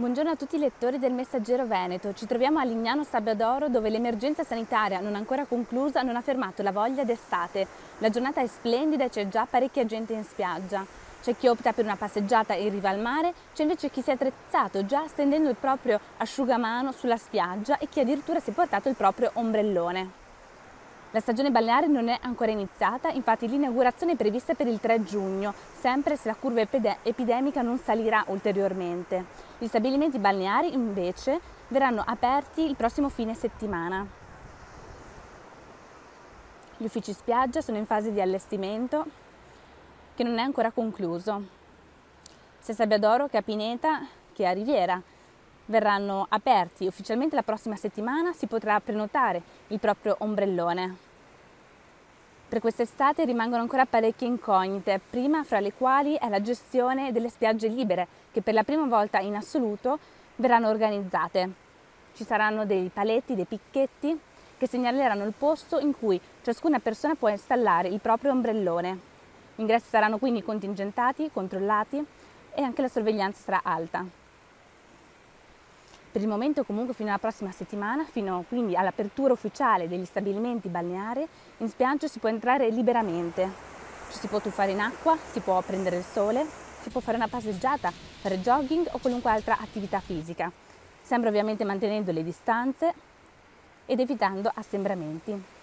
Buongiorno a tutti i lettori del Messaggero Veneto. Ci troviamo a Lignano Sabbiadoro dove l'emergenza sanitaria non ancora conclusa non ha fermato la voglia d'estate. La giornata è splendida e c'è già parecchia gente in spiaggia. C'è chi opta per una passeggiata in riva al mare, c'è invece chi si è attrezzato già stendendo il proprio asciugamano sulla spiaggia e chi addirittura si è portato il proprio ombrellone. La stagione balneare non è ancora iniziata, infatti l'inaugurazione è prevista per il 3 giugno, sempre se la curva epidemica non salirà ulteriormente. Gli stabilimenti balneari invece verranno aperti il prossimo fine settimana. Gli uffici spiaggia sono in fase di allestimento che non è ancora concluso. Sia Sabbiadoro che a Pineta che a Riviera verranno aperti ufficialmente la prossima settimana, si potrà prenotare il proprio ombrellone. Per quest'estate rimangono ancora parecchie incognite, prima fra le quali è la gestione delle spiagge libere, che per la prima volta in assoluto verranno organizzate. Ci saranno dei paletti, dei picchetti che segnaleranno il posto in cui ciascuna persona può installare il proprio ombrellone. Gli ingressi saranno quindi contingentati, controllati e anche la sorveglianza sarà alta. Per il momento comunque fino alla prossima settimana, fino quindi all'apertura ufficiale degli stabilimenti balneari, in spiaggia si può entrare liberamente. Ci si può tuffare in acqua, si può prendere il sole, si può fare una passeggiata, fare jogging o qualunque altra attività fisica, sempre ovviamente mantenendo le distanze ed evitando assembramenti.